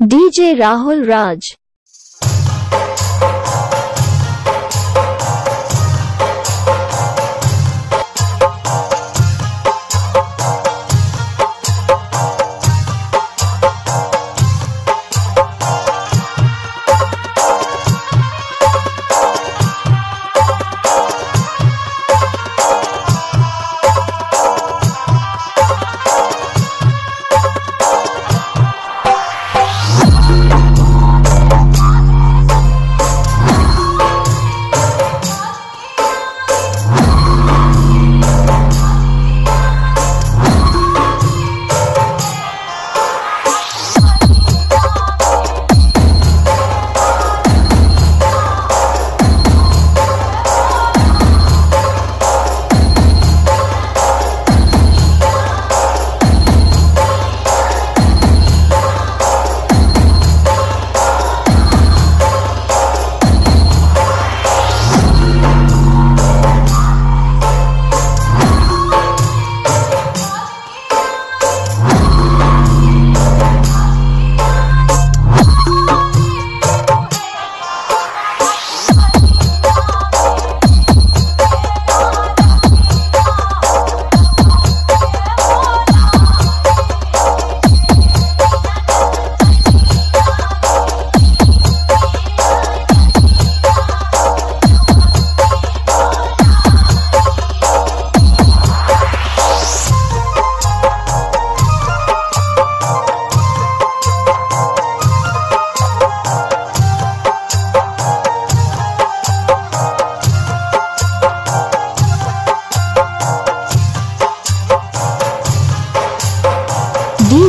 DJ Rahul Raj.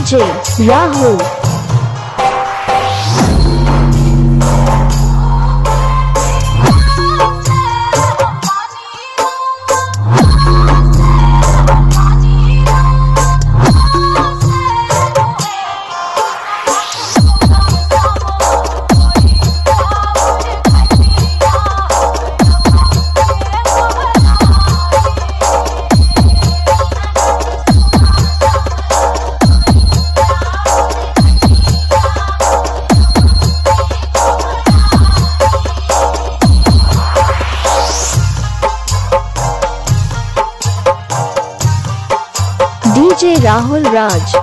DJ Rahul. DJ Rahul Raj